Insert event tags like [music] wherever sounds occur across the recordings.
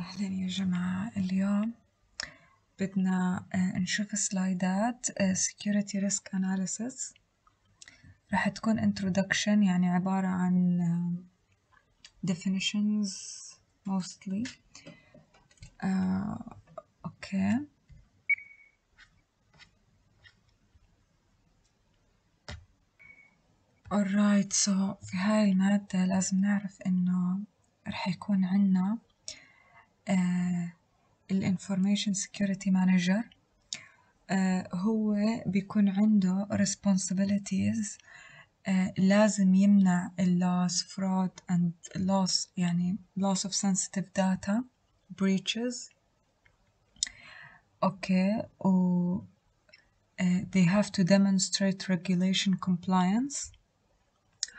أهلا يا جماعة. اليوم بدنا نشوف سلايدات security risk analysis. راح تكون introduction يعني عبارة عن definitions mostly. uh, أوكي. Alright so في هاي المادة لازم نعرف إنه راح يكون عنا الانفورميشن سكيورتي مانجر هو بيكون عنده responsibilities uh, لازم يمنع اللوس fraud and loss يعني loss of sensitive data breaches اوكي و uh, they have to demonstrate regulation compliance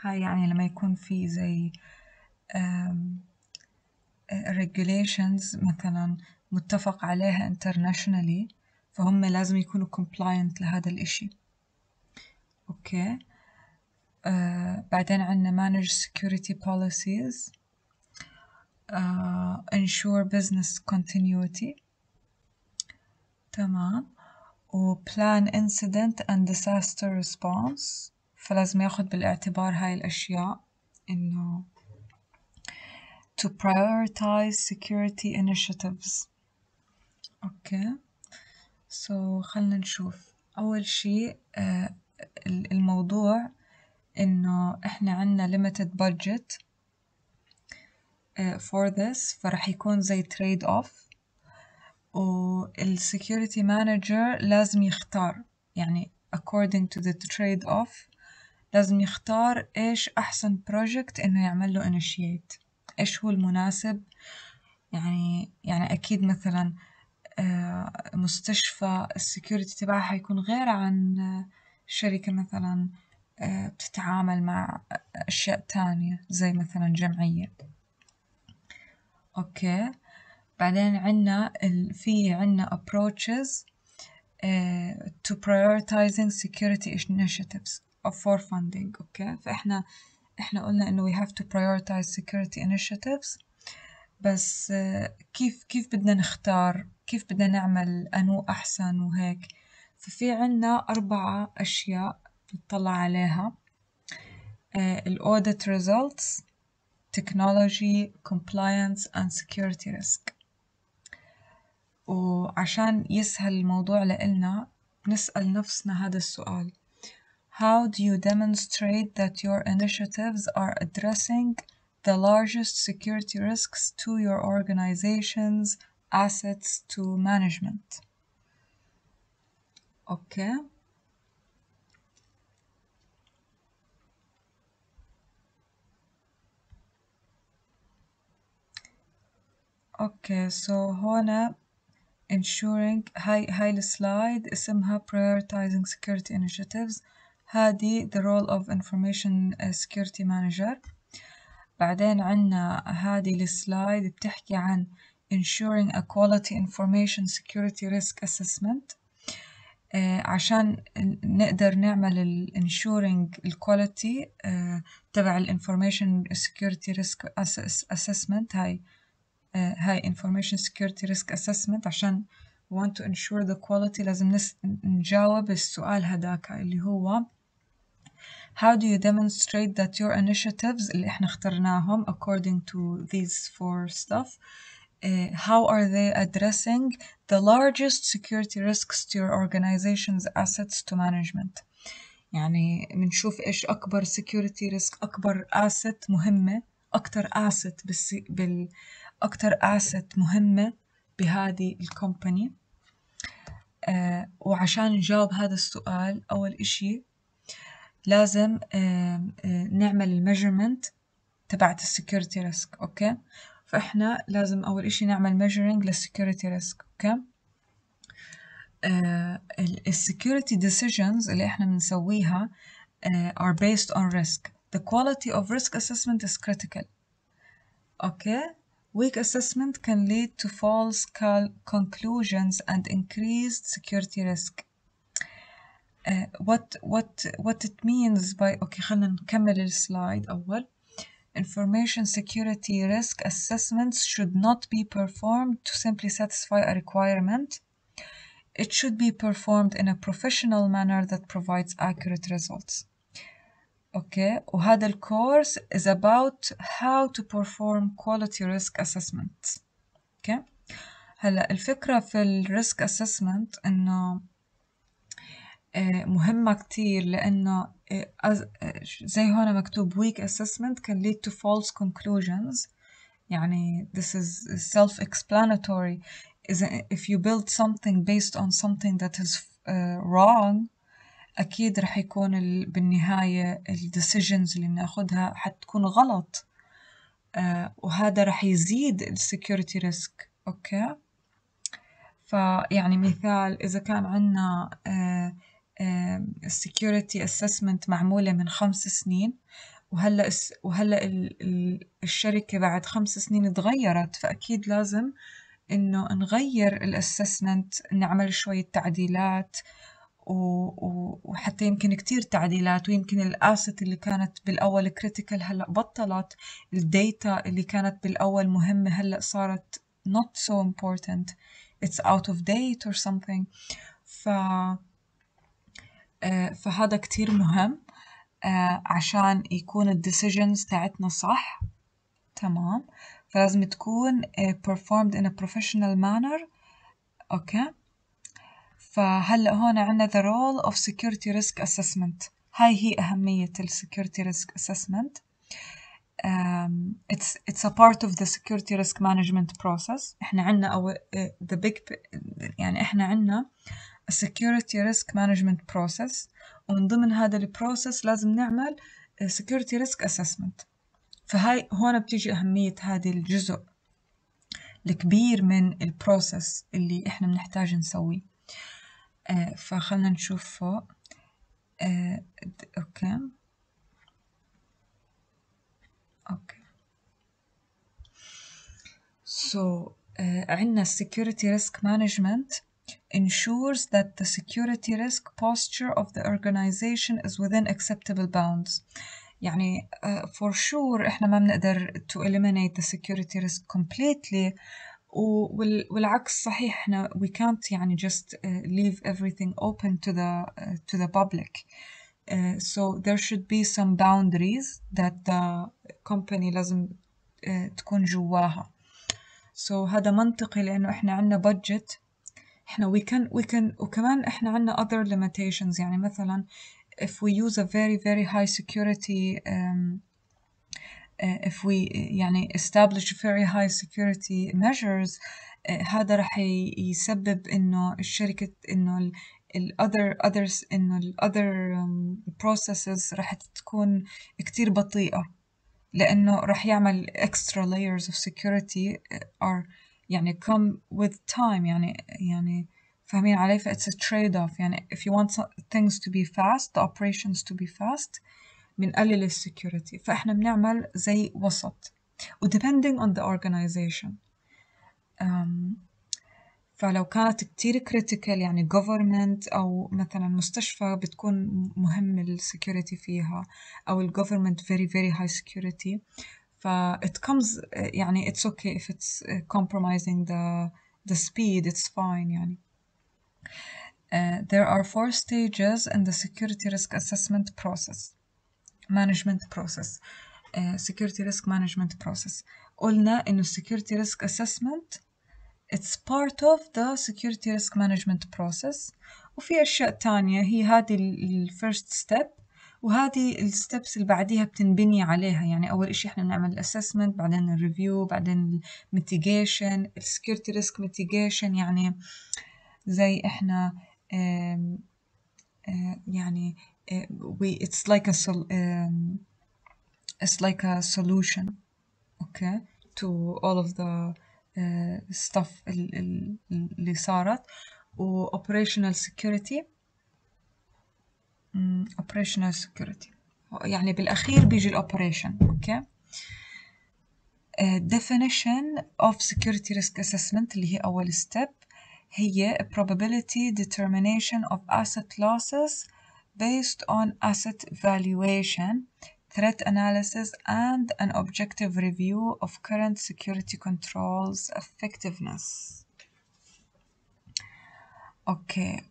هاي يعني لما يكون في زي um, regulations مثلا متفق عليها internationally فهم لازم يكونوا compliant لهذا الإشي أوكي آه بعدين عنا manage security policies آه ensure business continuity تمام و plan incident and disaster response فلازم ياخد بالاعتبار هاي الأشياء إنه to prioritize security initiatives أوكي so خلنا نشوف أول شي آه الموضوع إنه إحنا عنا limited budget آه for this فرح يكون زي trade off والsecurity manager لازم يختار يعني according to the trade off لازم يختار إيش أحسن project إنه يعمل له initiate إيش هو المناسب؟ يعني يعني أكيد مثلا مستشفى ال security تبعها حيكون غير عن شركة مثلا بتتعامل مع أشياء تانية زي مثلا جمعية. أوكي. بعدين عنا في عنا approaches to prioritizing security initiatives for funding. أوكي. فإحنا إحنا قلنا إنه we have to prioritize security initiatives. بس كيف كيف بدنا نختار كيف بدنا نعمل أنو أحسن وهيك. ففي عنا أربعة أشياء نطلع عليها. الأوديت results technology compliance and security risk. وعشان يسهل الموضوع لإلنا بنسأل نفسنا هذا السؤال. How do you demonstrate that your initiatives are addressing the largest security risks to your organization's assets to management? Okay. اوكي سو so هنا ensuring هاي هاي السلايد اسمها prioritizing security initiatives هذه the role of information security manager بعدين عنا هذه السلايد بتحكي عن ensuring a quality information security risk assessment آه عشان نقدر نعمل ال ensuring الكواليتي آه تبع ال information security risk assessment هاي آه هاي information security risk assessment عشان want to ensure the quality لازم نس نجاوب السؤال هداك اللي هو How do you demonstrate that your initiatives اللي إحنا اخترناهم according to these four stuff uh, how are they addressing the largest security risks to your organization's assets to management يعني بنشوف إيش اكبر security risk اكبر asset مهمة أكتر asset بس بال أكتر asset مهمة بهذه ال company uh, وعشان نجاوب هذا السؤال اول اشي لازم نعمل ال measurement تبعت ال security risk أوكي فاحنا لازم اول اشي نعمل measuring لل security risk أوكي السكيورتي decisions اللي إحنا بنسويها are based on risk the quality of risk assessment is critical أوكي weak assessment can lead to false conclusions and increased security risk Uh, what what what it means by اوكي خلينا نكمل السلايد اول information security risk assessments should not be performed to simply satisfy a requirement. It should be performed in a professional manner that provides accurate results. اوكي وهذا الكورس is about how to perform quality risk assessment اوكي هلا الفكرة في الريسك assessment انه مهمة كتير لأنه زي هون مكتوب weak assessment can lead to false conclusions يعني this is self-explanatory if you build something based on something that is uh, wrong أكيد رح يكون ال... بالنهاية ال decisions اللي بناخدها حتكون غلط آه وهذا رح يزيد ال security risk أوكي فيعني مثال إذا كان آه security assessment معمولة من خمس سنين وهلأ وهلأ ال... ال... الشركة بعد خمس سنين تغيرت فأكيد لازم إنه نغير ال assessment نعمل شوية تعديلات وحتى يمكن كتير تعديلات ويمكن ال asset اللي كانت بالأول critical هلأ بطلت ال data اللي كانت بالأول مهمة هلأ صارت not so important it's out of date or something. ف فهذا كتير مهم عشان يكون ال decisions تاعتنا صح تمام فلازم تكون performed in a professional manner أوكي okay. فهلا هون عنا the role of security risk assessment هاي هي أهمية ال security risk assessment um, it's it's a part of the security risk management process إحنا عنا أو the big يعني إحنا عنا security risk management process. ومن ضمن هذا البروسيس لازم نعمل security risk assessment. فهاي هون بتيجي أهمية هذا الجزء الكبير من ال process اللي إحنا بنحتاج نسويه. آه فخلنا نشوف فوق. آه أوكي. أوكي. So uh, عندنا security risk management. ensures that the security risk posture of the organization is within acceptable bounds يعني uh, for sure احنا ما بنقدر to eliminate the security risk completely والعكس صحيح احنا we can't يعني just uh, leave everything open to the uh, to the public uh, so there should be some boundaries that the company لازم uh, تكون جواها so هذا منطقي لأنه احنا عنا budget احنا we can we can وكمان احنا عنا other limitations يعني مثلا if we use a very very high security um, if we يعني establish very high security measures هذا راح يسبب إنه الشركة إنه ال other others إنه ال other processes راح تكون كتير بطيئة لأنه راح يعمل extra layers of security are يعني come with time يعني يعني فاهمين علي ف it's a trade off يعني if you want things to be fast the operations to be fast بنقلل السكيورتي فإحنا بنعمل زي وسط و depending on the organization um, فلو كانت كتير كريتيكال يعني government أو مثلا مستشفى بتكون مهم السكيورتي فيها أو ال government very very high security ف it comes يعني it's okay if it's compromising the the speed it's fine يعني uh, there are four stages in the security risk assessment process management process uh, security risk management process قلنا إنه security risk assessment it's part of the security risk management process وفي أشياء تانية هي هذه ال first step وهذه الستبس اللي بعديها بتنبني عليها. يعني أول إشي إحنا بنعمل الاسسمنت بعدين الريفيو بعدين ال mitigation ال security risk mitigation يعني زي إحنا آم يعني، آم يعني وي it's like it's like a solution أوكي to all of the stuff اللي صارت. و operational security operational security يعني بالأخير بيجي الأوبريشن أوكي okay. uh, definition of security risk assessment اللي هي أول step هي probability determination of asset losses based on asset valuation threat analysis and an objective review of current security controls effectiveness اوكي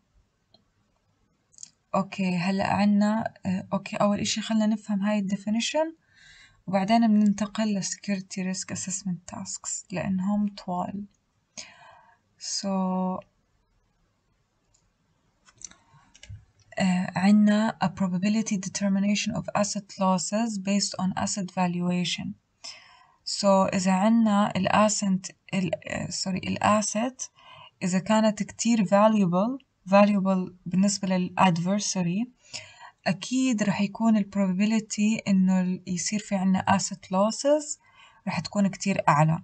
أوكي هلا عنا أوكي اول اشي خلينا نفهم هاي الديفينيشن وبعدين بننتقل ل security risk assessment tasks لأنهم طوال so uh, عنا a probability determination of asset losses based on asset valuation so إذا عنا الاسنت ال سوري الاسset إذا كانت كتير valuable valuable بالنسبة للادversary أكيد رح يكون ال probability إنه يصير في عنا asset losses رح تكون كتير أعلى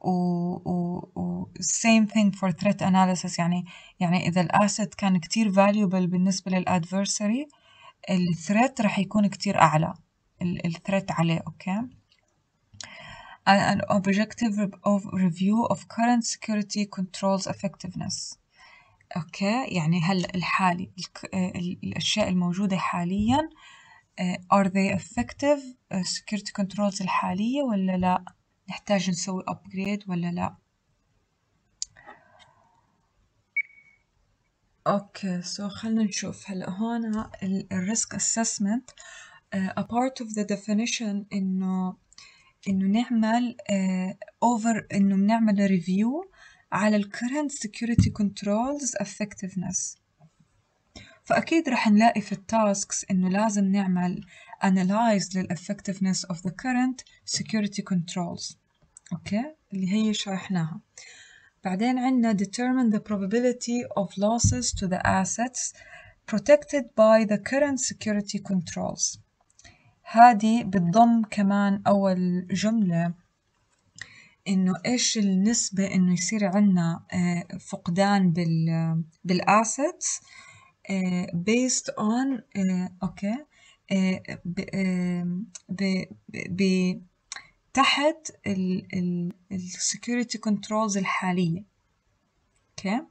و, و, same thing for threat analysis يعني يعني إذا ال asset كان كتير valuable بالنسبة لل adversary ال threat رح يكون كتير أعلى ال threat عليه أوكي an objective of review of current security controls effectiveness أوكي؟ يعني هلا الحالي الأشياء الموجودة حاليا are they effective security controls الحالية ولا لا؟ نحتاج نسوي upgrade ولا لا؟ أوكي so خلينا نشوف. هلأ هون ال risk assessment uh, a part of the definition انه إنه نعمل over إنه بنعمل ريفيو على ال current security controls effectiveness فأكيد رح نلاقي في التاسكس إنه لازم نعمل analyze لل effectiveness of the current security controls أوكي اللي هي شرحناها بعدين عندنا determine the probability of losses to the assets protected by the current security controls هذه بتضم كمان أول جملة إنه إيش النسبة إنه يصير عنا فقدان بال بال assets based on أوكي ب تحت ال security controls الحالية. أوكي؟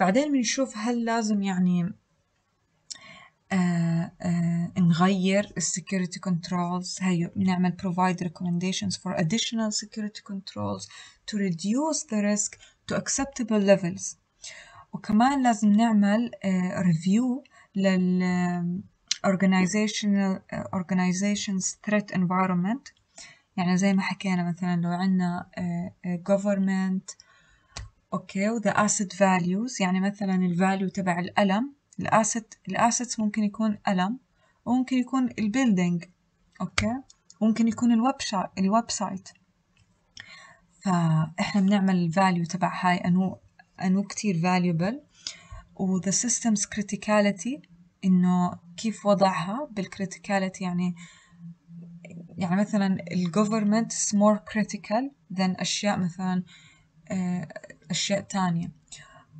بعدين بنشوف هل لازم يعني آه آه نغير ال security controls هي بنعمل provide recommendations for additional security controls to reduce the risk to acceptable levels وكمان لازم نعمل آه review لل organizational organizations threat environment يعني زي ما حكينا مثلا لو عنا government أوكي و the asset values يعني مثلا ال value تبع القلم ال asset ال assets ممكن يكون قلم وممكن يكون ال building أوكي؟ ممكن يكون ال web ال website فاحنا بنعمل ال value تبع هاي انو أنو كتير valuable. و the systems criticality إنه كيف وضعها بال criticality يعني يعني مثلا ال government is more critical than أشياء مثلا أشياء تانية.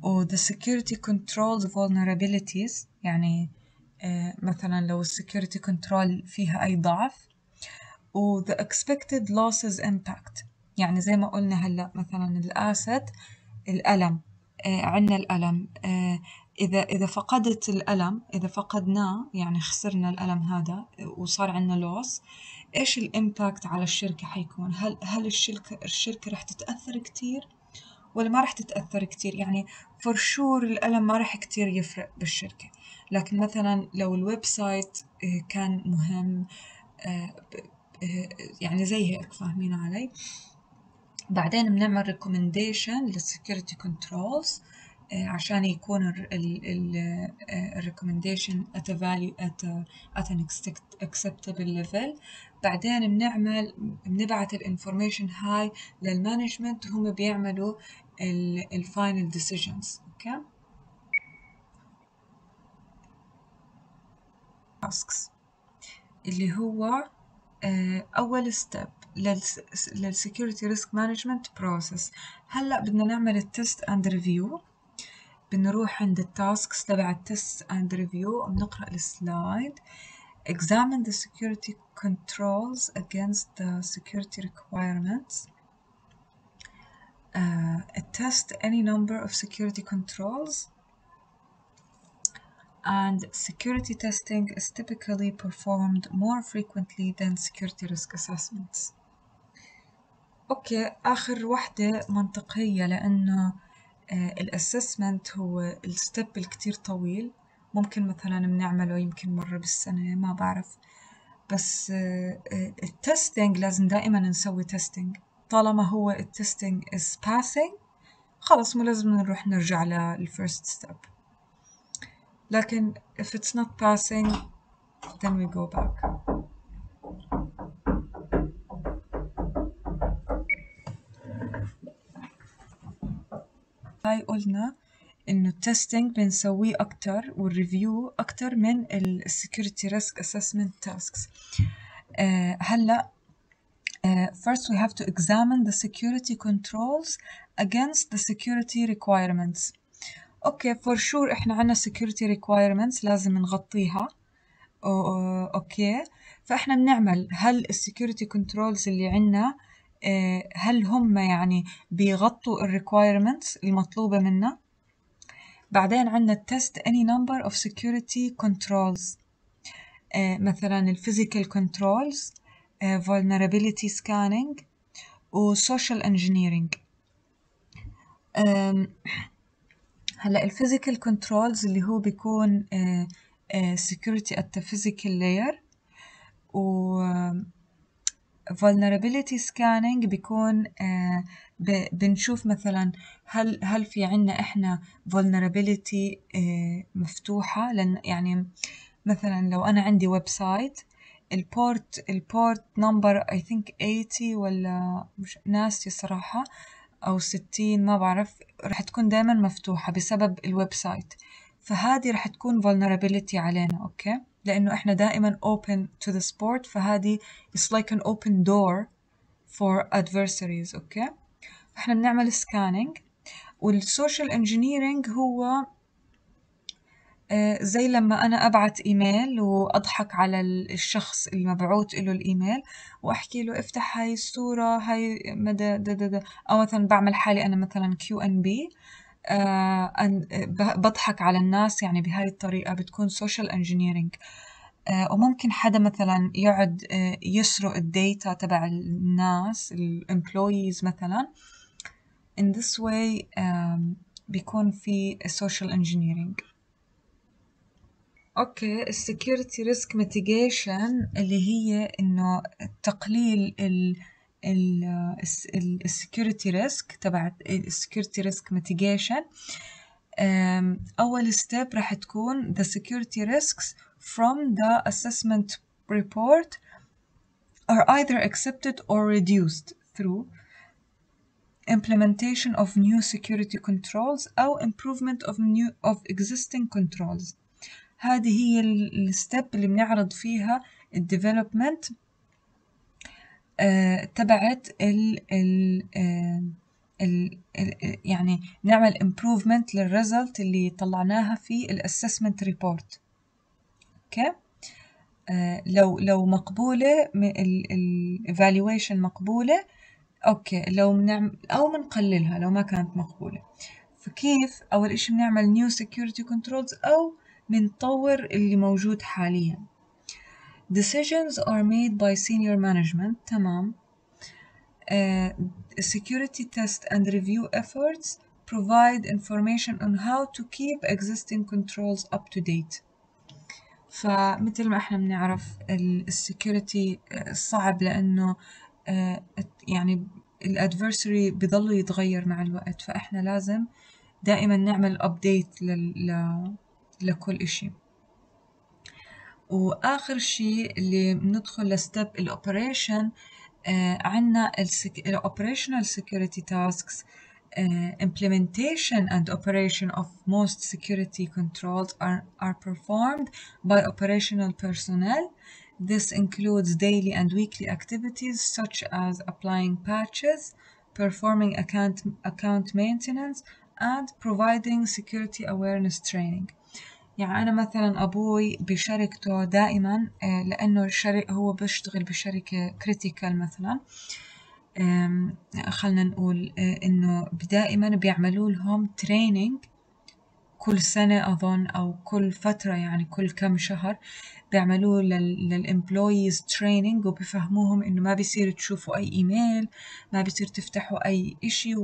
و the security controls vulnerabilities. يعني مثلا لو ال security control فيها أي ضعف. و the expected losses impact. يعني زي ما قلنا هلأ مثلا الأسد الألم عندنا الألم. إذا إذا فقدت الألم إذا فقدناه يعني خسرنا الألم هذا وصار عندنا لوس إيش الإمباكت على الشركة حيكون؟ هل هل الشركة الشركة رح تتأثر كتير؟ ولا ما رح تتأثر كتير؟ يعني for sure القلم ما رح كتير يفرق بالشركة، لكن مثلا لو ال website كان مهم يعني زي هيك فاهمين علي؟ بعدين بنعمل recommendation لل security controls عشان يكون ال recommendation at a value at, a, at an acceptable level. بعدين بنعمل بنبعت ال information هاي لل management هم بيعملوا ال final decisions. أوكي tasks. اللي هو أول step لل security risk management process هلأ بدنا نعمل ال test and review بنروح عند التاسكس تبع التست اند ريفيو بنقرا السلايد examine the security controls against the security requirements uh, test any number of security controls and security testing is typically performed more frequently than security risk assessments. أوكي آخر وحدة منطقية لأنه الأسسمنت هو الستيب الكتير طويل. ممكن مثلا بنعمله يمكن مرة بالسنة ما بعرف. بس ال testing لازم دائما نسوي testing طالما هو ال testing is passing خلص مو لازم نروح نرجع لل first step لكن if it's not passing then we go back. هاي قلنا إنه ال testing بنسويه أكتر وال review أكتر من ال security risk assessment tasks. uh, هلأ uh, first we have to examine the security controls against the security requirements. okay for sure إحنا عنا security requirements لازم نغطيها. okay. فإحنا بنعمل هل ال security controls اللي عنا هل هم يعني بيغطوا ال requirements المطلوبة منا بعدين عنا test any number of security controls مثلا ال physical controls vulnerability scanning و social engineering هلا ال physical controls اللي هو بيكون security at the physical layer و vulnerability scanning بيكون بنشوف مثلا هل هل في عنا إحنا vulnerability مفتوحة؟ لأن يعني مثلا لو أنا عندي website ال port ال port number I think 80 ولا مش ناسي صراحة أو 60 ما بعرف رح تكون دايما مفتوحة بسبب ال website فهذه رح تكون vulnerability علينا okay? لأنه إحنا دائما open to this port فهذه it's like an open door for adversaries okay إحنا بنعمل scanning وال social engineering هو زي لما أنا أبعت إيميل وأضحك على الشخص المبعوث له الإيميل وأحكي له افتح هاي الصورة هاي مدى دا دا دا أو مثلا بعمل حالي أنا مثلا QNB بضحك على الناس يعني بهاي الطريقة بتكون social engineering وممكن حدا مثلا يقعد يسرق ال data تبع الناس ال employees مثلا. In this way بيكون في social engineering. okay ال security risk mitigation اللي هي إنه تقليل ال ال security risk تبع ال security risk mitigation أول step راح تكون the security risks from the assessment report are either accepted or reduced through implementation of new security controls أو improvement of new of existing controls هذه هي ال step اللي بنعرض فيها ال development تبعت ال ال ال يعني نعمل improvement لل result اللي طلعناها في ال assessment report okay لو لو مقبولة ال evaluation مقبولة okay لو بنعمل أو بنقللها لو ما كانت مقبولة. فكيف أول إشي بنعمل new security controls أو بنطور اللي موجود حاليا. Decisions are made by senior management تمام uh, security test and review efforts provide information on how to keep existing controls up to date فمثل ما إحنا بنعرف ال security صعب لأنه يعني ال adversary بضل يتغير مع الوقت فاحنا لازم دائما نعمل update لكل إشي وآخر شي اللي بندخل لستيب الأوبريشن عنا الأوبريشنال security tasks uh, implementation and operation of most security controls are, are performed by operational personnel. This includes daily and weekly activities such as applying patches, performing account, account maintenance, and providing security awareness training. يعني أنا مثلا أبوي بشركته دائما لأنه الشركة هو بيشتغل بشركة كريتيكال مثلا. خلنا نقول إنه دائما بيعملوا لهم تريننج كل سنة أظن أو كل فترة يعني كل كم شهر بيعملوه لل employees training وبفهموهم إنه ما بيصير تشوفوا أي إيميل ما بيصير تفتحوا أي إشي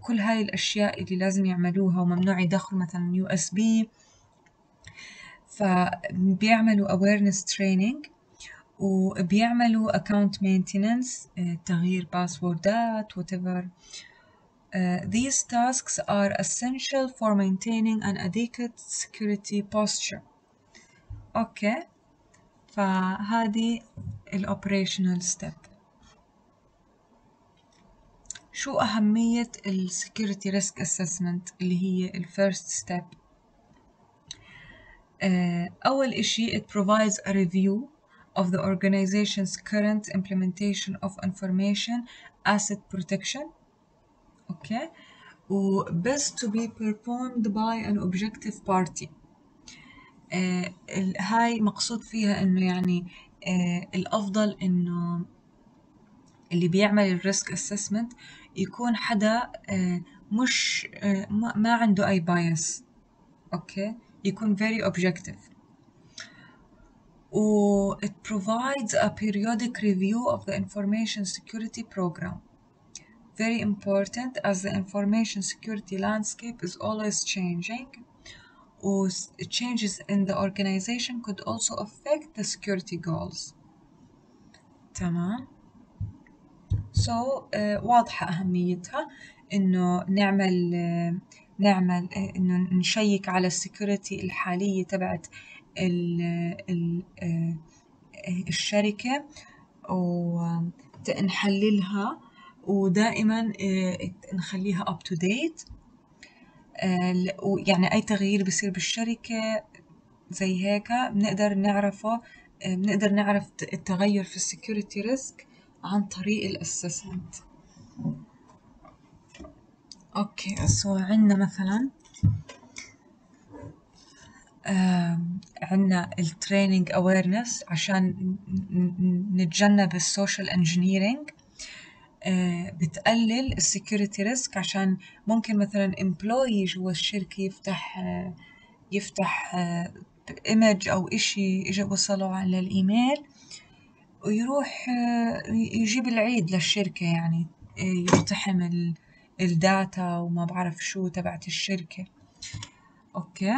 كل هاي الأشياء اللي لازم يعملوها وممنوع يدخلوا مثلا USB. فبيعملوا awareness training وبيعملوا account maintenance تغيير passwordات whatever Uh, these tasks are essential for maintaining an adequate security posture. أوكي فهذه ال operational step. شو أهمية ال security risk assessment اللي هي ال first step؟ uh, أول إشي it provides a review of the organization's current implementation of information asset protection okay و best to be performed by an objective party آه هاي مقصود فيها انه يعني آه الافضل انه اللي بيعمل ال risk assessment يكون حدا آه مش آه ما عنده اي بايس أوكي يكون very objective و it provides a periodic review of the information security program very important as the information security landscape is always changing or changes in the organization could also affect the security goals تمام so uh, واضحة أهميتها إنه نعمل uh, نعمل uh, إنه نشيك على السكيورتي الحالية تبعت ال الشركة ونحللها ودائما نخليها up to date. يعني أي تغيير بيصير بالشركة زي هيك بنقدر نعرفه بنقدر نعرف التغير في ال security risk عن طريق ال assessment okay so عندنا مثلا عندنا ال training awareness عشان نتجنب ال social engineering بتقلل ال security risk عشان ممكن مثلا employee جوا الشركة يفتح يفتح image أو إشي اجى وصله على الإيميل ويروح يجيب العيد للشركة يعني يقتحم ال data وما بعرف شو تبعت الشركة. okay.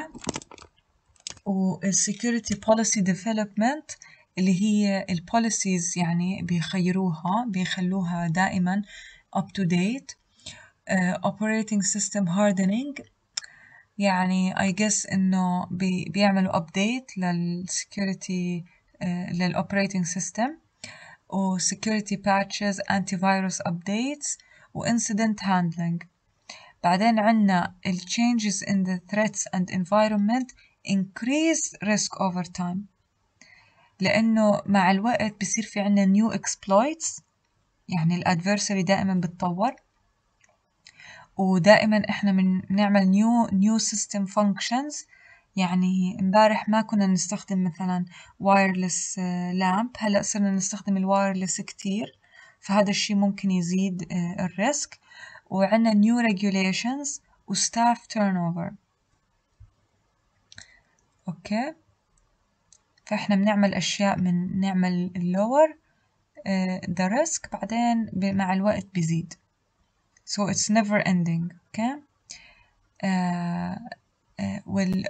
وال security policy development اللي هي ال policies يعني بيخلوها بيخلوها دائما up to date. uh, operating system hardening. يعني I guess إنه بي بيعملوا update لل security uh, لل operating system. و security patches antivirus updates. و incident handling بعدين عنا ال changes in the threats and environment increase risk over time. لأنه مع الوقت بصير في عنا new exploits يعني ال adversary دائما بتطور. ودائما إحنا من نعمل new new system functions. يعني امبارح ما كنا نستخدم مثلا wireless lamp هلأ صرنا نستخدم ال wireless كتير. فهذا الشيء ممكن يزيد ال risk. وعندنا new regulations و staff turnover. okay. فإحنا بنعمل أشياء من نعمل ال lower the risk. بعدين مع الوقت بيزيد. So it's never ending. uh, uh, وال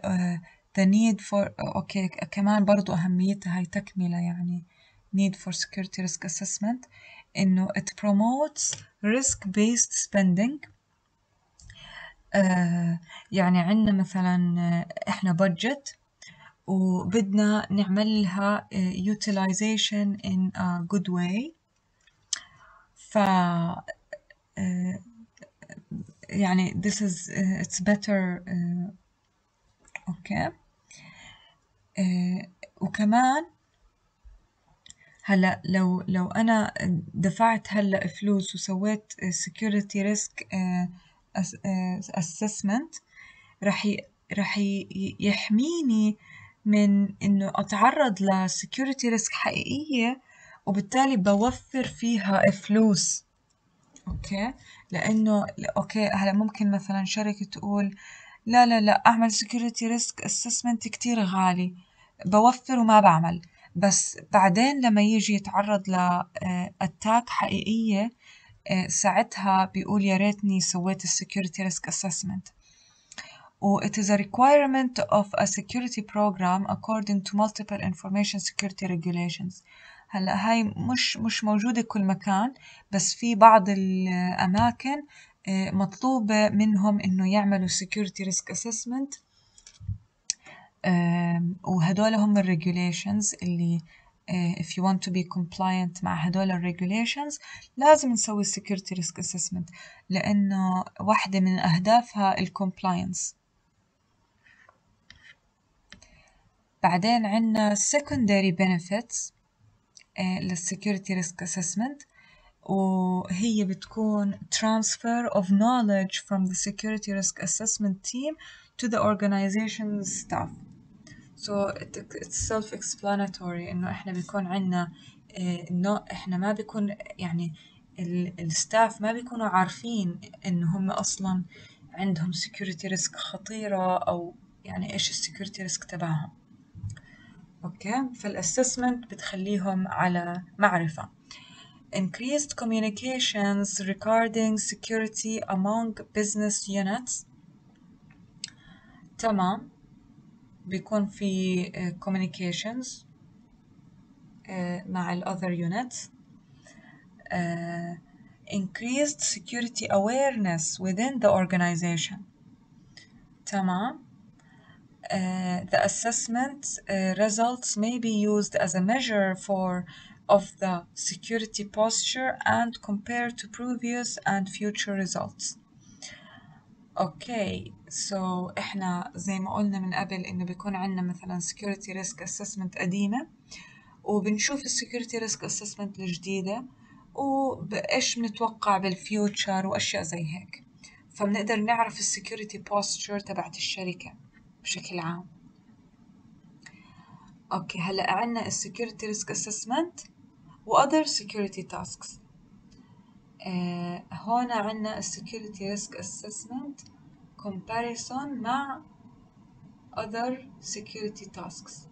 the need for okay. كمان برضو أهميتها هاي تكملة يعني need for security risk assessment. انه it promotes risk based spending uh, يعني عندنا مثلا إحنا budget وبدنا نعملها utilization in a good way ف يعني this is it's better أوكي وكمان هلا لو لو أنا دفعت هلا فلوس وسويت security risk assessment رح رح يحميني من إنه أتعرض ل security risk حقيقية وبالتالي بوفر فيها فلوس. okay؟ لأنه okay هلا ممكن مثلا شركة تقول لا لا لا أعمل security risk assessment كتير غالي بوفر وما بعمل. بس بعدين لما يجي يتعرض ل attack حقيقية ساعتها بيقول يا ريتني سويت ال security risk assessment. و it is a requirement of a security program according to multiple information security regulations. هلا هاي مش مش موجودة كل مكان بس في بعض الأماكن مطلوبة منهم إنه يعملوا security risk assessment. وهدول هم ال regulations اللي if you want to be compliant مع هدول ال regulations لازم نسوي security risk assessment لأنه واحدة من أهدافها ال compliance بعدين عنا secondary benefits للsecurity risk assessment وهي بتكون transfer of knowledge from the security risk assessment team to the organization staff. So it's self-explanatory إنه إحنا بيكون عنا إنه إحنا ما بيكون يعني ال staff ما بيكونوا عارفين إنه هم أصلا عندهم security risk خطيرة أو يعني إيش ال security risk تبعهم. أوكي فالأسسمنت بتخليهم على معرفة. increased communications regarding security among business units تمام بيكون في communications مع ال other units increased security awareness within the organization تمام Uh, the assessment uh, results may be used as a measure for of the security posture and compared to previous and future results. okay so so, إحنا زي ما قلنا من قبل انه بيكون عندنا مثلا security risk assessment قديمة وبنشوف ال security risk assessment الجديدة وإيش بنتوقع بال future وأشياء زي هيك. فبنقدر نعرف ال security posture تبعت الشركة بشكل عام. okay هلأ عنا ال security risk assessment with other security tasks هون عنا ال security risk assessment comparison مع other security tasks.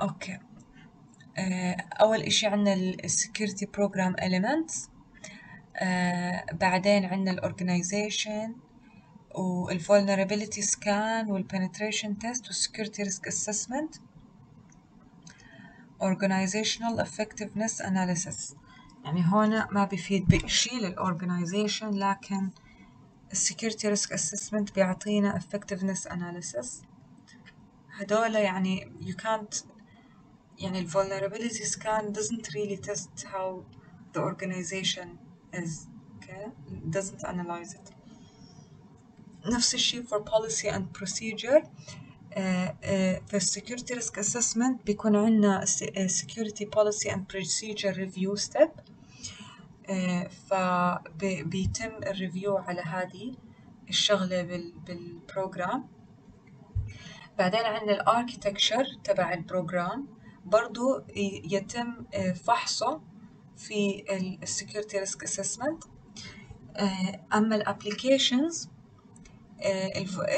okay. آه، أول إشي عنا ال security program elements. آه، بعدين عنا الاورجنايزيشن والفولنربيلتي سكان والبنتريشن تيست والسكيورتي ريسك اسسمنت organizational effectiveness analysis. يعني هون ما بيفيد بشيء لل organization لكن ال security risk assessment بيعطينا effectiveness analysis هدول يعني you can't يعني ال vulnerability scan doesn't really test how the organization is okay doesn't analyze it نفس الشيء for policy and procedure في ال security risk assessment بيكون عندنا security policy and procedure review step. فبيتم ال review على هذه الشغلة بال program بعدين عندنا ال architecture تبع ال program برضو يتم فحصه في ال security risk assessment أما ال applications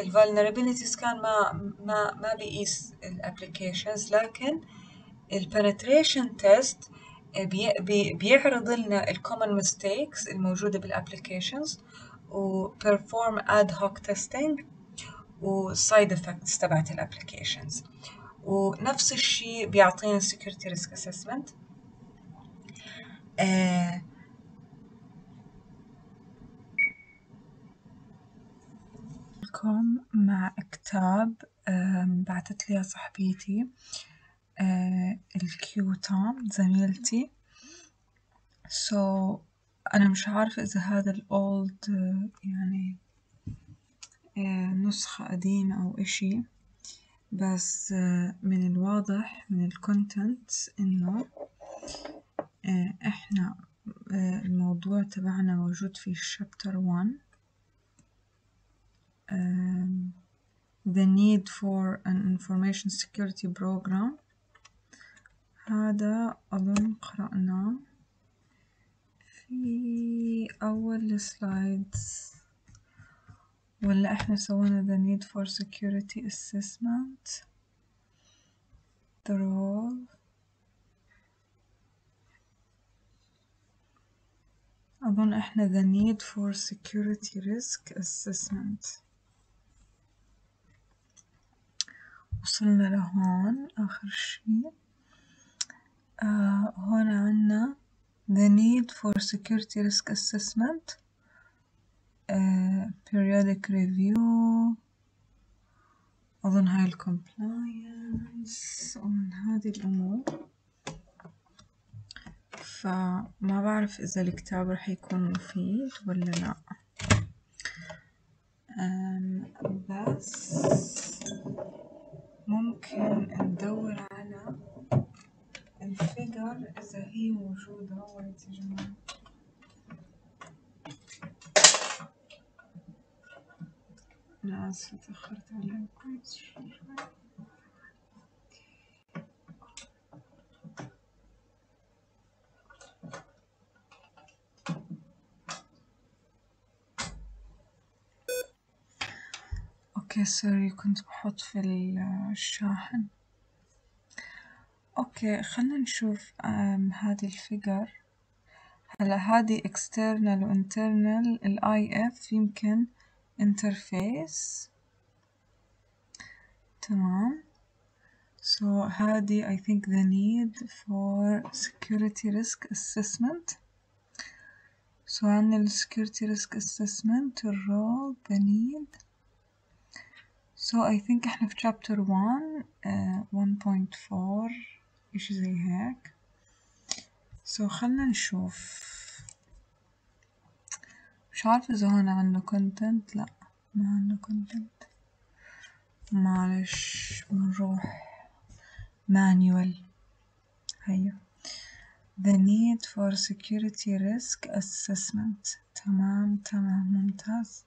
ال vulnerability scan ما ما ما بيقيس ال applications لكن ال penetration test بيعرض لنا ال common mistakes الموجودة بال applications و perform ad hoc testing و side effects تبعت الابلكيشنز ونفس الشيء بيعطينا security risk assessment. آه لكم مع كتاب بعتت لي صاحبتي الكيو تام زميلتي. سو so, أنا مش عارفة إذا هذا الأولد يعني نسخة قديمة أو إشي. بس من الواضح من الكونتنت إنه إحنا الموضوع تبعنا موجود في شابتر 1 Um, the need for an information security program هذا أظن قرأناه في أول سلايدز ولا إحنا سوينا the need for security assessment the role أظن إحنا the need for security risk assessment وصلنا لهون آخر شي. آه هون عنا the need for security risk assessment. آه periodic review. أظن هاي ال compliance. ومن هذه الأمور. فما بعرف إذا الكتاب راح يكون مفيد ولا لأ. بس ممكن ندور على الفيجر إذا هي موجودة. ويت يا جماعة أنا آسفة تأخرت عليكم. شوي okay sorry كنت بحط في الشاحن okay خلنا نشوف هذي ال figure هلا هذي external و internal ال IF يمكن interface تمام so هذي I think the need for security risk assessment so عنا ال security risk assessment ال role the need so I think إحنا في chapter one uh, 1.4 إشي زي هيك. So خلنا نشوف. مش عارفة إذا هون عنا content. لأ ما عنا content. معلش بنروح manual. هيا the need for security risk assessment. تمام تمام ممتاز.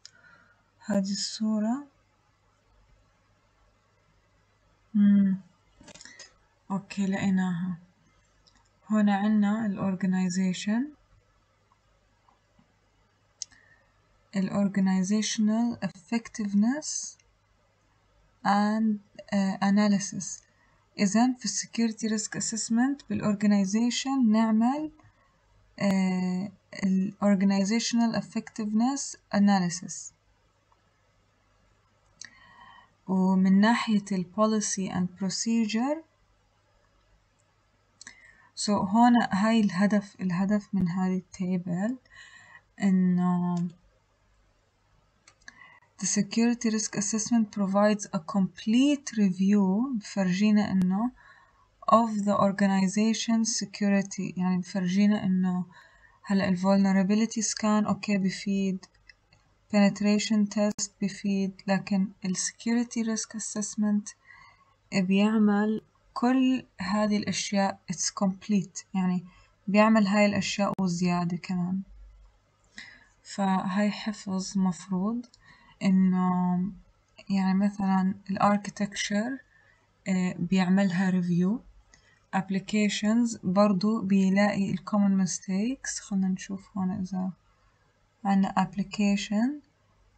هذي الصورة. مم. أوكي لقيناها هون عنا ال organization ال organizational effectiveness and uh, analysis إذا في security risk assessment بالorganization نعمل uh, ال organizational effectiveness analysis ومن ناحية ال policy and procedure so هون هاي الهدف الهدف من هذه التيبل إنه The security risk assessment provides a complete review بفرجينا إنه of the organization's security يعني بفرجينا إنه هلا ال vulnerability scan أوكي بفيد penetration test بفيد لكن ال security risk assessment بيعمل كل هذه الأشياء it's complete يعني بيعمل هاي الأشياء وزيادة كمان. فهاي حفظ مفروض إنه يعني مثلا ال architecture بيعملها review. Applications برضو بيلاقي ال common mistakes. خلنا نشوف هون إذا عنا application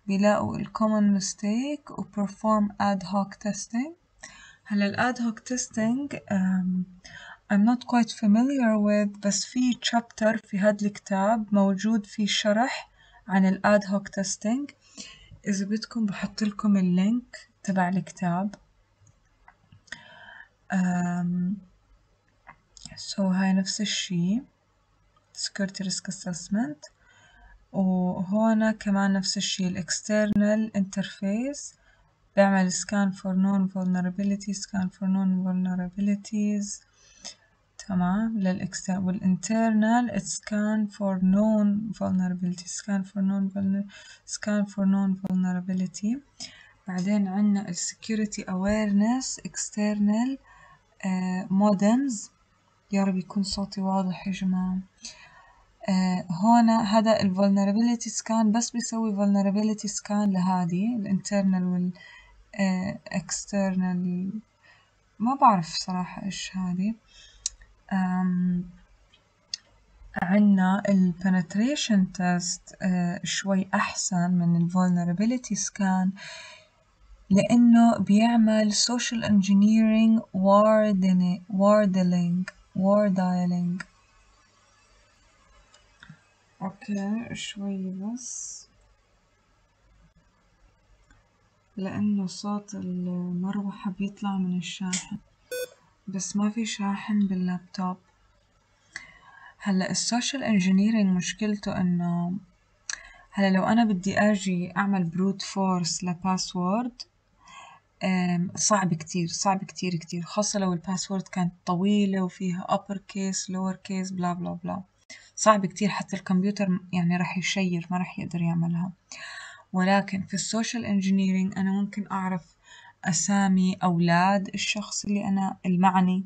بيلاقوا ال common mistake و perform ad hoc testing هلا ال ad hoc testing um, I'm not quite familiar with بس في chapter في هاد الكتاب موجود فيه شرح عن ال ad hoc testing إذا بدكم بحطلكم اللينك تبع الكتاب um, so هاي نفس الشي security risk assessment وهون كمان نفس الشي ال external interface بعمل scan for known vulnerability scan for known vulnerabilities تمام للإكسترنال والinternal it scan for known vulnerability scan for known vulner scan for known vulnerability بعدين عنا ال security awareness external uh, modems يا رب يكون صوتي واضح يا جماعة uh, هون هذا ال vulnerability scan بس بيسوي vulnerability scan لهذه ال internal وال uh, external ما بعرف صراحة إيش um, عنا ال penetration test شوي أحسن من ال vulnerability scan لأنه بيعمل social engineering wardening wardeling أوكي شوي بس. لأنه صوت المروحة بيطلع من الشاحن. بس ما في شاحن باللابتوب. هلأ ال social engineering مشكلته إنه هلأ لو أنا بدي أجي أعمل brute force ل password صعب كتير صعب كتير كتير. خاصة لو ال password كانت طويلة وفيها upper case lower case بلا بلا بلا صعب كتير حتى الكمبيوتر يعني راح يشير ما راح يقدر يعملها، ولكن في ال social engineering أنا ممكن أعرف أسامي أولاد الشخص اللي أنا المعني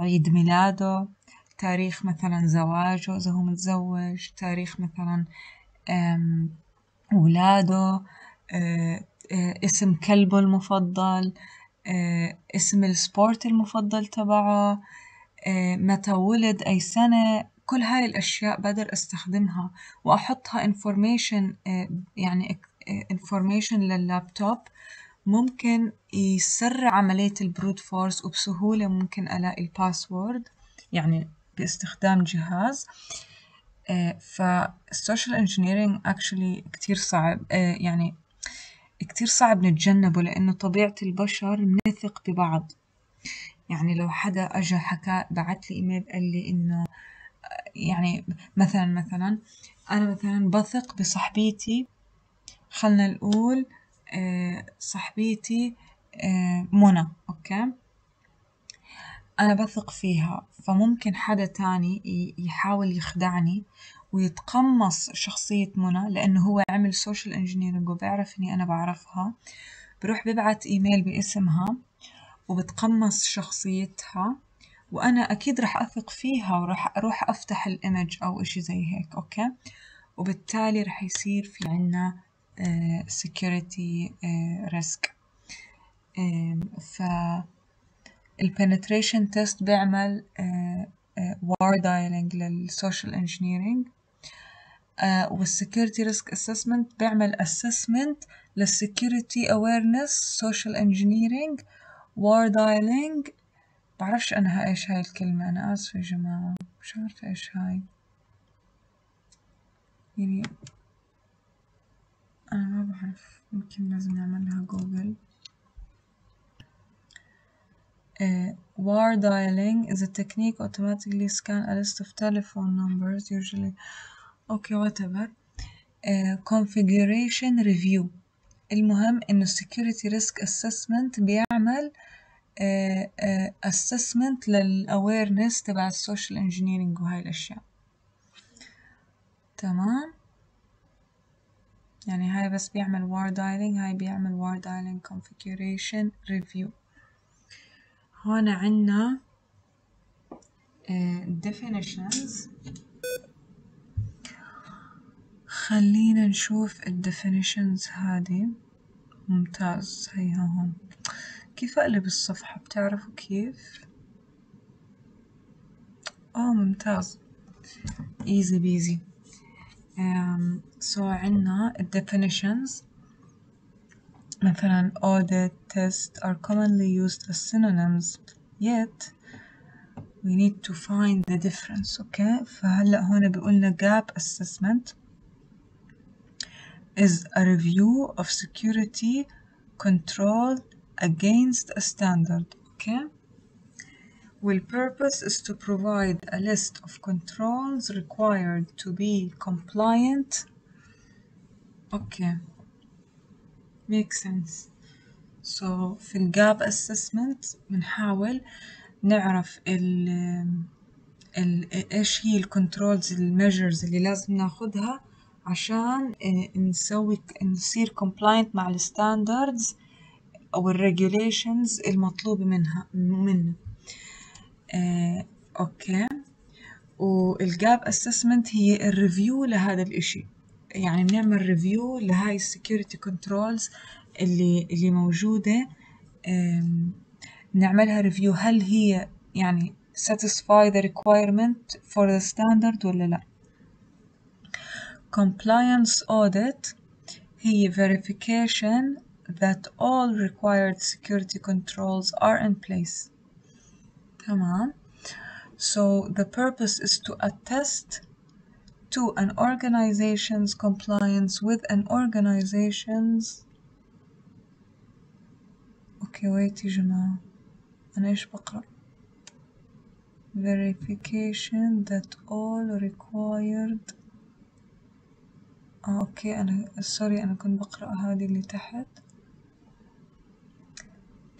عيد ميلاده تاريخ مثلا زواجه إذا هو متزوج تاريخ مثلا ولاده اسم كلبه المفضل اسم السبورت المفضل تبعه. متى ولد أي سنة كل هاي الأشياء بقدر أستخدمها وأحطها information يعني information لللابتوب ممكن يسرع عملية ال brute force وبسهولة ممكن ألاقي ال password يعني باستخدام جهاز. فال social engineering actually كتير صعب يعني كتير صعب نتجنبه لإنه طبيعة البشر بنثق ببعض. يعني لو حدا أجا حكى بعتلي إيميل قال لي إنه يعني مثلا مثلا أنا مثلا بثق بصاحبيتي خلنا نقول صاحبيتي منى okay؟ أنا بثق فيها فممكن حدا تاني يحاول يخدعني ويتقمص شخصية منى لإنه هو عمل social engineering وبيعرف إني أنا بعرفها. بروح ببعت إيميل باسمها. وبتقمص شخصيتها وأنا أكيد رح أثق فيها ورح أروح أفتح ال image أو إشي زي هيك okay؟ وبالتالي رح يصير في عنا security risk فال penetration test بيعمل war dialing لل social engineering وال security risk assessment بيعمل assessment لل security awareness social engineering war dialing بعرفش أنا إيش هاي الكلمة أنا آسفة يا جماعة مش عارفة إيش هاي يعني أنا ما بعرف يمكن لازم نعملها جوجل Uh, war dialing is a technique automatically scan a list of telephone numbers usually okay whatever uh, configuration review المهم إنه security risk assessment بيعمل uh, assessment لل awareness تبع ال social engineering وهاي الأشياء. تمام؟ يعني هاي بس بيعمل war dialing هاي بيعمل war dialing configuration review. هون عنا definitions. خلينا نشوف ال definitions هادي ممتاز هيها هون كيف أقلب الصفحة بتعرفوا كيف؟ آه ممتاز peasy um, so عنا ال definitions مثلا audit test are commonly used as synonyms yet we need to find the difference okay فهلا هون بيقولنا gap assessment is a review of security control against a standard okay Will purpose is to provide a list of controls required to be compliant okay makes sense so في ال gap assessment بنحاول نعرف ال ال ايش هي الكنترولز الميجرز اللي لازم ناخدها عشان نسوي نصير compliant مع ال standards أو ال regulations المطلوبة منها منا آه، okay. وال gap assessment هي ال review لهذا الإشي. يعني بنعمل review لهاي ال security controls اللي اللي موجودة. نعملها review هل هي يعني satisfy the requirement for the standard ولا لا. compliance audit هي verification that all required security controls are in place تمام so the purpose is to attest to an organization's compliance with an organization's اوكي ويت يا جماعة أنا إيش بقرأ verification that all required آه أوكي أنا سوري أنا كنت بقرأ هذه اللي تحت.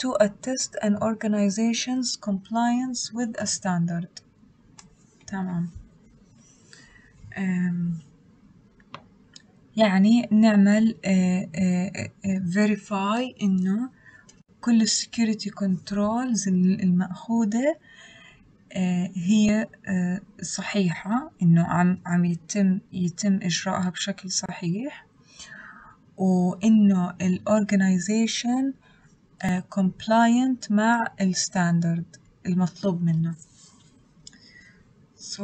To attest an organization's compliance with a standard. تمام. أم يعني نعمل verify إنه كل ال security controls المأخوذة هي صحيحة إنه عم عم يتم يتم إجراءها بشكل صحيح وإنه ال organization compliant مع ال standard المطلوب منه. So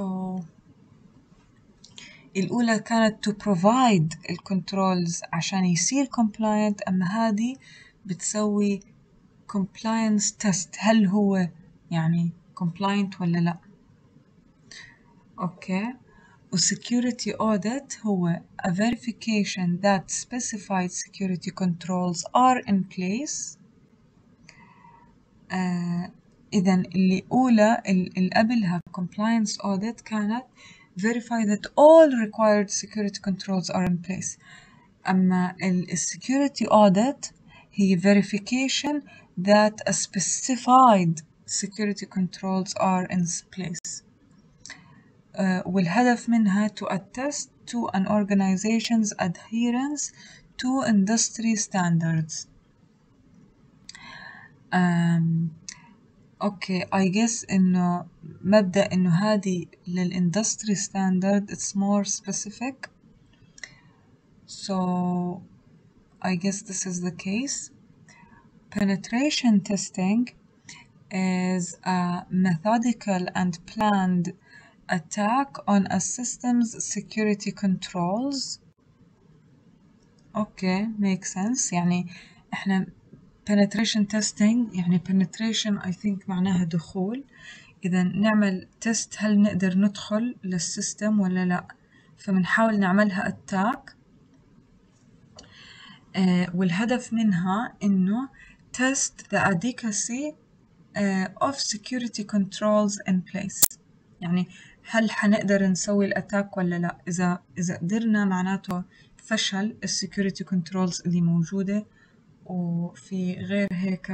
الأولى كانت to provide ال controls عشان يصير compliant أما هذه بتسوي compliance test. هل هو يعني compliant ولا لا أوكي و security audit هو a verification that specified security controls are in place آه إذا اللي أولى اللي قبلها compliance audit كانت verify that all required security controls are in place أما ال security audit هي verification that a specified security controls are in place uh, والهدف منها to attest to an organization's adherence to industry standards um, اوكي I guess انه مبدأ انه هذه للاندستري standard it's more specific so I guess this is the case penetration testing is a methodical and planned attack on a system's security controls أوكي make sense يعني إحنا penetration testing يعني penetration I think معناها دخول إذا نعمل تيست هل نقدر ندخل للسيستم ولا لا فبنحاول نعملها attack آه والهدف منها إنه test the adequacy uh, of security controls in place يعني هل حنقدر نسوي ال attack ولا لا اذا اذا قدرنا معناته فشل ال security controls اللي موجوده وفي غير هيك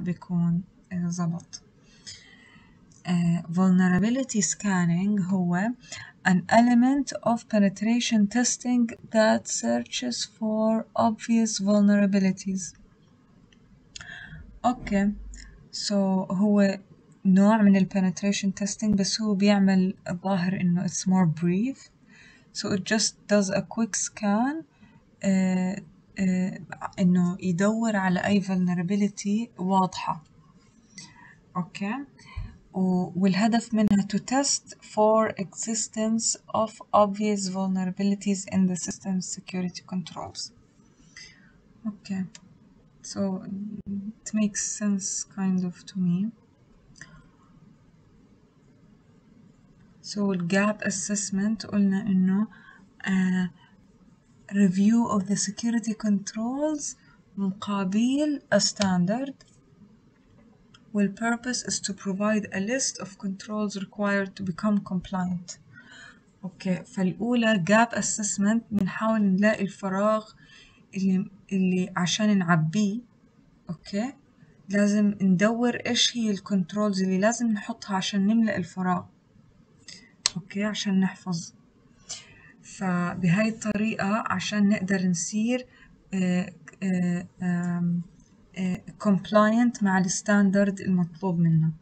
بيكون زبط vulnerability scanning هو an element of penetration testing that searches for obvious vulnerabilities أوكي so هو نوع من ال penetration testing بس هو بيعمل ظاهر انه it's more brief so it just does a quick scan uh, uh, انه يدور على اي vulnerability واضحة أوكي والهدف منها to test for existence of obvious vulnerabilities in the system's security controls okay so it makes sense kind of to me so الجاب assessment قلنا إنه uh, review of the security controls مقابل a standard وال purpose is to provide a list of controls required to become compliant اوكي فالأولى gap assessment بنحاول نلاقي الفراغ اللي اللي عشان نعبيه okay؟ لازم ندور إيش هي ال controls اللي لازم نحطها عشان نملأ الفراغ okay؟ عشان نحفظ. فبهاي الطريقة عشان نقدر نصير compliant مع ال standard المطلوب منا.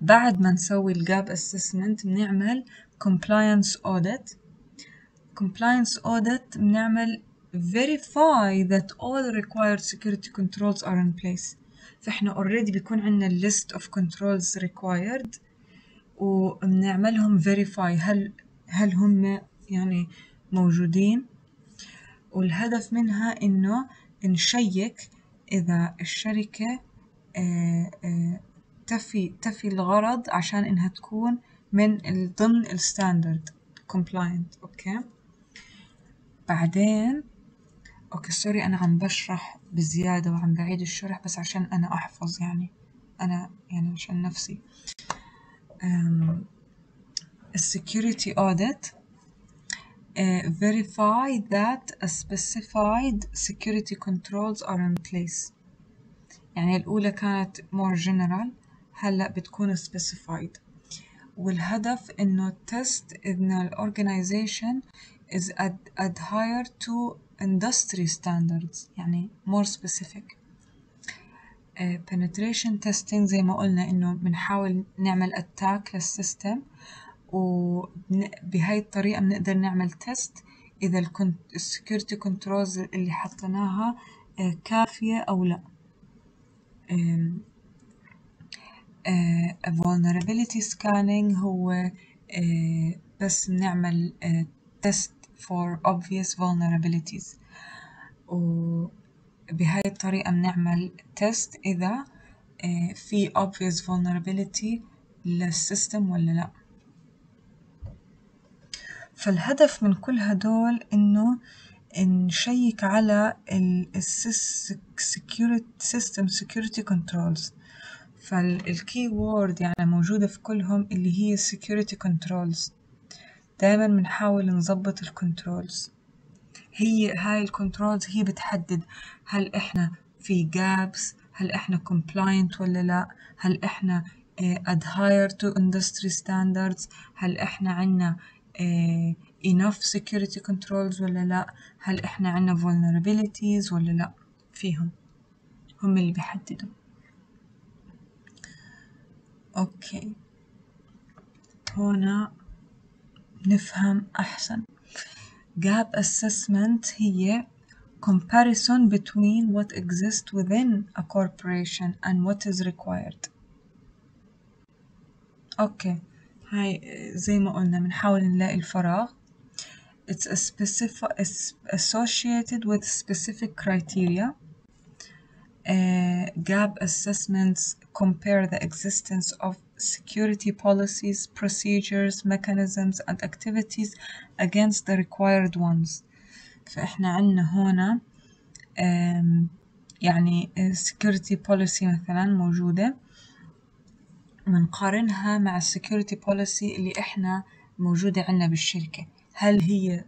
بعد ما نسوي ال gap assessment بنعمل compliance audit. compliance audit بنعمل verify that all required security controls are in place. فإحنا already بيكون عندنا list of controls required وبنعملهم verify هل هل هم يعني موجودين. والهدف منها إنه نشيك إذا الشركة آه، آه، تفي تفي الغرض عشان إنها تكون من ضمن ال standard compliant okay بعدين okay sorry أنا عم بشرح بزيادة وعم بعيد الشرح بس عشان أنا أحفظ يعني أنا يعني عشان نفسي. السكيورتي audit. Uh, verify that a specified security controls are in place. يعني الأولى كانت more general هلأ بتكون specified. والهدف إنه test إن ال organization is ad adhere to industry standards يعني more specific uh, penetration testing زي ما قلنا إنه بنحاول نعمل attack لل system وبهاي الطريقة بنقدر نعمل test إذا ال security controls اللي حطيناها كافية أو لأ. vulnerability scanning هو بس بنعمل test for obvious vulnerabilities. وبهاي الطريقة بنعمل test إذا في obvious vulnerability لل system ولا لأ. فالهدف من كل هدول إنه نشيك على ال system security controls. فال key word يعني موجودة في كلهم اللي هي security controls. دايما بنحاول نظبط ال controls هي هاي ال controls هي بتحدد هل إحنا في gaps هل إحنا compliant ولا لا هل إحنا adhere to industry standards هل إحنا عنا enough security controls ولا لأ هل إحنا عنا vulnerabilities ولا لأ فيهم. هم اللي بيحددوا. أوكي هنا نفهم أحسن gap assessment هي comparison between what exists within a corporation and what is required أوكي هاي زي ما قلنا بنحاول نلاقي الفراغ it's a specific associated with specific criteria uh, gap assessments compare the existence of security policies, procedures, mechanisms and activities against the required ones فإحنا عنا هنا um, يعني security policy مثلا موجودة بنقارنها مع ال security policy اللي إحنا موجودة عنا بالشركة هل هي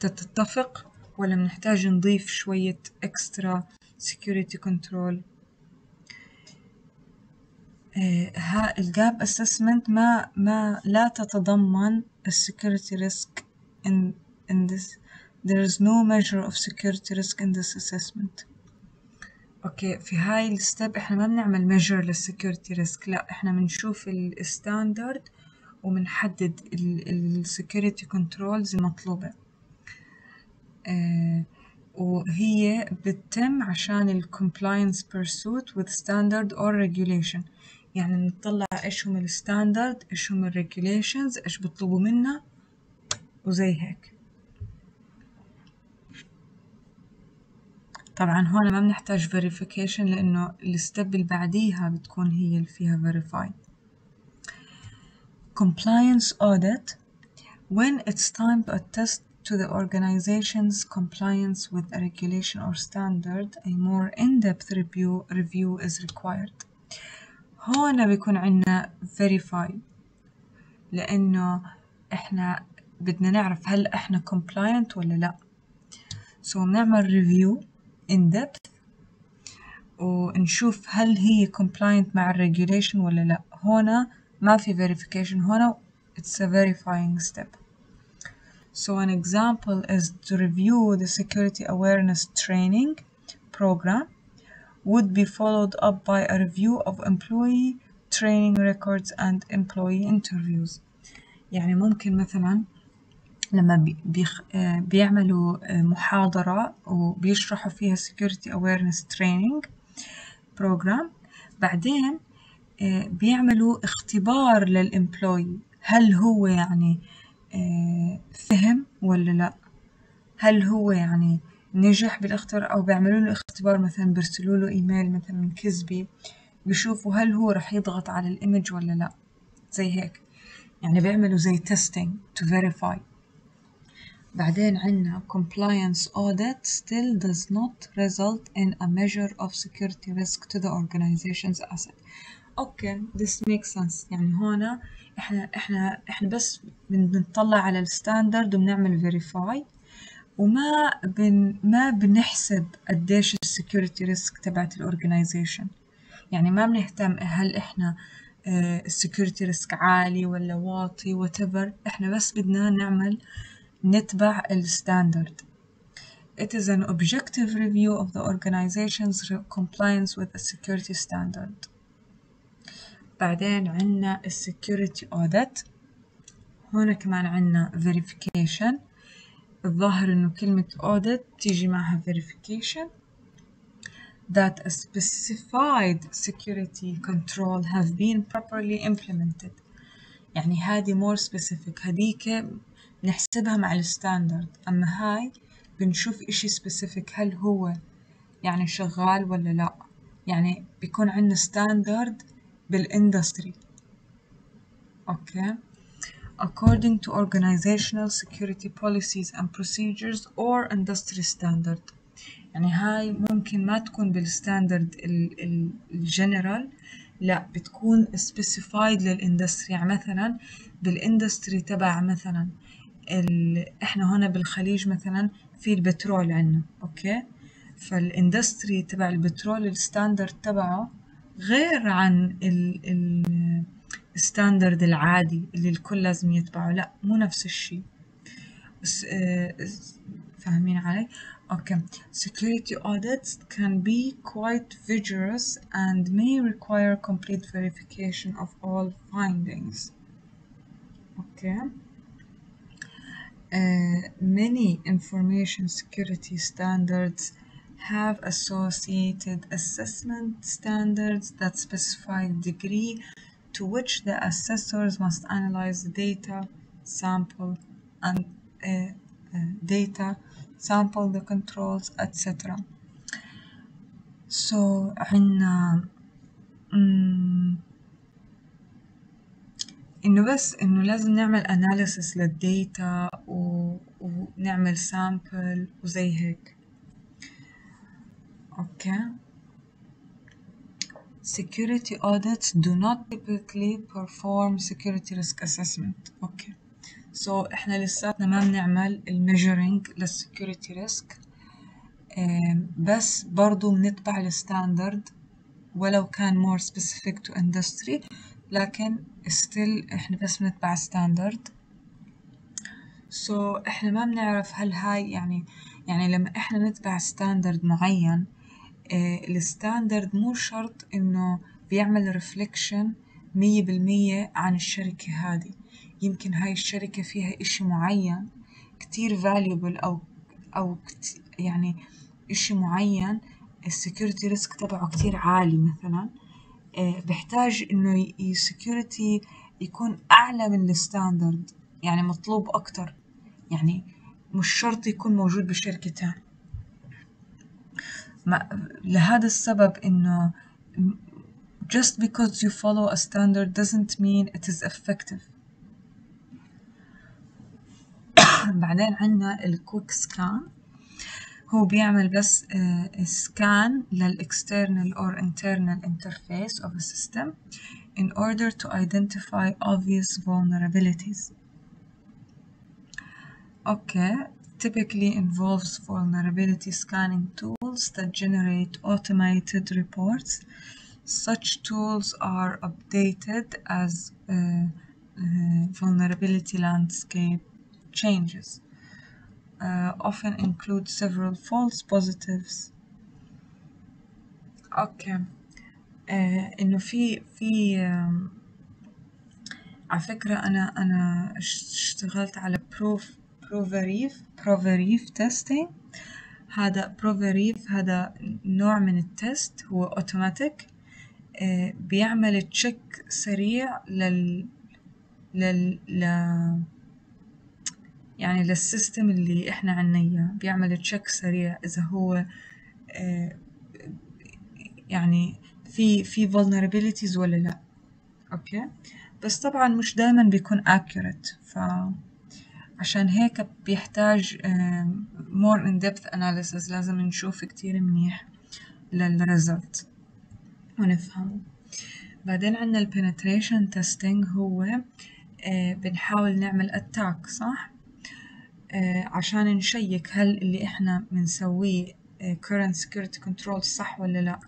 تتفق ولا بنحتاج نضيف شوية extra security control. ها ال gap assessment ما ما لا تتضمن ال security risk in in this. There is no measure of security risk in this assessment. أوكي في هاي ال step إحنا ما بنعمل measure لل security risk لا إحنا بنشوف ال standard وبنحدد ال security controls المطلوبة آه وهي بتتم عشان compliance pursuit with standard or regulation. يعني نطلع إيش هم ال standard إيش هم ال regulations إيش بيطلبوا منا وزي هيك. طبعا هون ما بنحتاج verification لأنه ال step اللي بعديها بتكون هي اللي فيها verify. Compliance audit. When it's time to attest to the organization's compliance with a regulation or standard a more in-depth review, review is required هون بيكون عنا verify لأنه إحنا بدنا نعرف هل إحنا compliant ولا لأ so بنعمل review in depth ونشوف هل هي compliant مع الريجوليشن ولا لا هنا ما في verification هنا it's a verifying step so an example is to review the security awareness training program would be followed up by a review of employee training records and employee interviews يعني ممكن مثلا لما بيخ... بيعملوا محاضرة وبيشرحوا فيها security awareness training program بعدين آه، بيعملوا اختبار للإمبلوي هل هو يعني آه، فهم ولا لأ؟ هل هو يعني نجح بالاختبار أو بيعملوا له اختبار مثلا بيرسلوا له إيميل مثلا كذبي بيشوفوا هل هو رح يضغط على الإيمج ولا لأ؟ زي هيك. يعني بيعملوا زي testing to verify. بعدين عنا compliance audit still does not result in a measure of security risk to the organization's asset. أوكي this makes sense. يعني هنا إحنا إحنا إحنا بس بنطلع على ال standard وبنعمل verify. وما بن ما بنحسب قديش ال security risk تبعت ال organization يعني ما بنهتم هل إحنا ال security risk عالي ولا واطي whatever. إحنا بس بدنا نعمل نتبع ال standard. It is an objective review of the organization's compliance with a security standard. بعدين عنا security audit. هنا كمان عنا verification. الظاهر إنه كلمة audit تيجي معها verification. That a specified security control have been properly implemented. يعني هذه more specific. هذيك نحسبها مع الستاندرد أما هاي بنشوف إشي specific. هل هو يعني شغال ولا لأ؟ يعني بيكون عندنا standard بال industry أوكي according to organizational security policies and procedures or industry standard. يعني هاي ممكن ما تكون بال standard ال general لا بتكون specified لل industry يعني مثلا بال industry تبع مثلا ال... إحنا هنا بالخليج مثلا في البترول عنا. أوكي فال industry تبع البترول ال standard تبعه غير عن ال... ال... ال standard العادي اللي الكل لازم يتبعه لا مو نفس الشيء فاهمين علي؟ Okay. Security audits can be quite vigorous and may require complete verification of all findings. Okay. Uh, many information security standards have associated assessment standards that specify the degree to which the assessors must analyze the data, sample, and uh, uh, data, sample the controls, etc. So عنا إنه بس إنه لازم نعمل analysis للديتا و... ونعمل sample وزي هيك. أوكي. Security audits do not typically perform security risk assessment. أوكي. So إحنا لساتنا ما بنعمل ال measuring لل security risk بس برضو بنتبع ال standard ولو كان more specific to industry لكن still إحنا بس بنتبع standard so إحنا ما بنعرف هل هاي يعني يعني لما إحنا نتبع standard معين ال standard مو شرط إنه بيعمل reflection مية بالمية عن الشركة هذه. يمكن هاي الشركة فيها إشي معين كتير valuable أو أو يعني إشي معين ال security risk تبعه كتير عالي مثلا. بحتاج إنه ال security يكون أعلى من ال standard يعني مطلوب أكتر. يعني مش شرط يكون موجود بشركتين لهذا السبب إنه just because you follow a standard doesn't mean it is effective [coughs] بعدين عنا الكويك سكان هو بيعمل بس سكان للإكسترنال or internal interface of a system in order to identify obvious vulnerabilities. Okay, typically involves vulnerability scanning tools that generate automated reports. Such tools are updated as uh, uh, vulnerability landscape changes. Uh, often include several false positives. اوكي آه انه في في آه على فكرة انا انا اشتغلت على بروف بروفريف بروفريف تيستينج هذا ProVerif هذا نوع من ال test هو اوتوماتيك بيعمل check سريع لل لل ل... يعني لل system اللي إحنا عنا إياه. بيعمل check سريع إذا هو يعني في في vulnerabilities ولا لا. okay؟ بس طبعا مش دايما بيكون accurate ف عشان هيك بيحتاج more in depth analysis. لازم نشوف كتير منيح لل result ونفهمه بعدين عنا ال penetration testing هو بنحاول نعمل attack صح؟ عشان نشيك هل اللي إحنا بنسويه current security control صح ولا لا.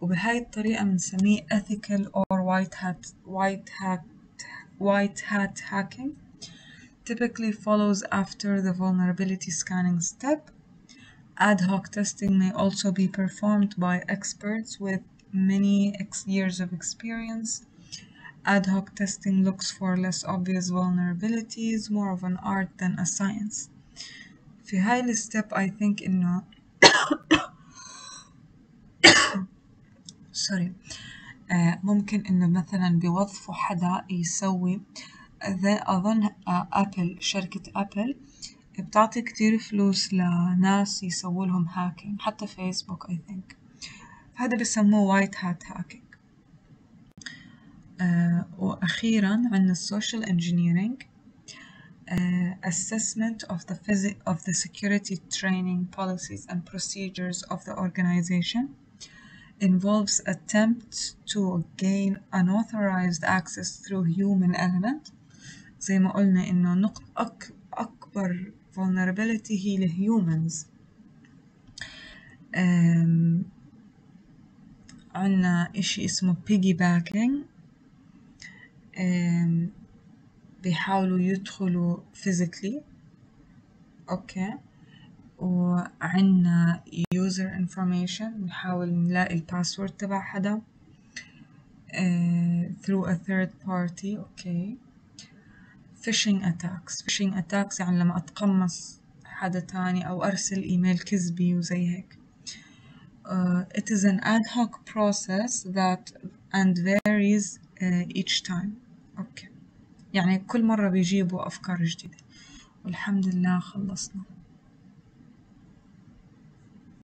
وبهاي الطريقة بنسميه ethical or white hat white hat white hat hacking. typically follows after the vulnerability scanning step. Ad hoc testing may also be performed by experts with many ex- years of experience. Ad hoc testing looks for less obvious vulnerabilities, more of an art than a science. في هاي الستيب I think إنه [coughs] سوري آه ممكن إنه مثلا بيوظفوا حدا يسوي أظن أبل شركة أبل بتعطي كتير فلوس لناس يسووا لهم هاكينج حتى فيسبوك I think هذا بسموه وايت هات هاكينج وأخيرا عندنا السوشيال uh, assessment of the physic of the security training policies and procedures of the organization involves attempt to gain unauthorized access through human element زي ما قلنا إنه نقط أك أكبر vulnerability هي ال humans عنا إشي اسمه piggybacking. بيحاولوا يدخلوا physically. okay. وعنا user information بنحاول نلاقي ال password تبع حدا. through a third party. okay. Phishing attacks. Phishing attacks يعني لما أتقمص حدا تاني أو أرسل إيميل كذبي وزي هيك. Uh, it is an ad hoc process that and varies uh, each time. okay يعني كل مرة بيجيبوا أفكار جديدة. والحمد لله خلصنا.